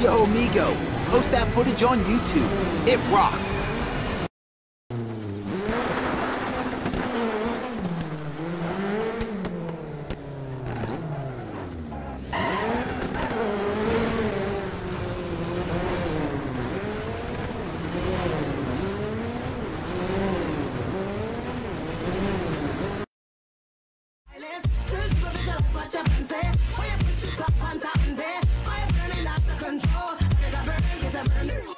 Yo, Migo, post that footage on YouTube. It rocks. Watch up and say Yeah.